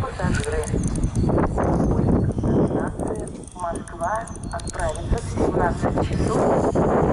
пассажиры. Станция Москва отправится в 17 часов